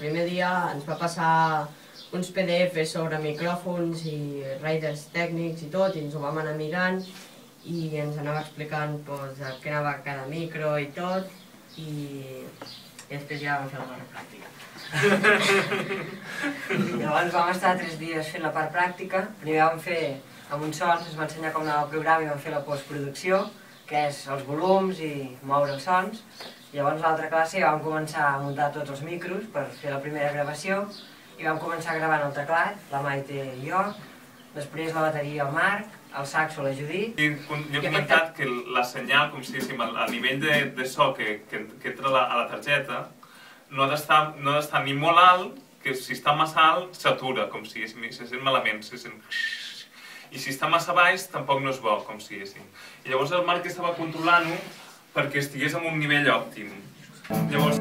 primer dia ens va passar uns PDFs sobre micròfons i riders tècnics i tot, i ens ho vam anar mirant i ens anava explicant doncs, el que anava cada micro i tot, i, i després ja vam fer la part pràctica. Llavors vam estar tres dies fent la part pràctica. Primer vam fer amb uns sons, ens va ensenyar com anava el programa i vam fer la postproducció, que és els volums i moure els sons. Llavors l'altra classe vam començar a muntar tots els micros per fer la primera gravació i vam començar gravant el teclat, la Maite i jo, després la bateria el Marc, el saxo la Judit. I jo he comentat que la senyal, com si diguéssim, el, el nivell de, de so que, que, que entra la, a la targeta no ha d'estar no ni molt alt, que si està massa alt s'atura, com si se sent malament, se sent... I si està massa baix tampoc no és bo, com si diguéssim. I llavors el Marc estava controlant-ho perquè estigués en un nivell òptim. Llavors,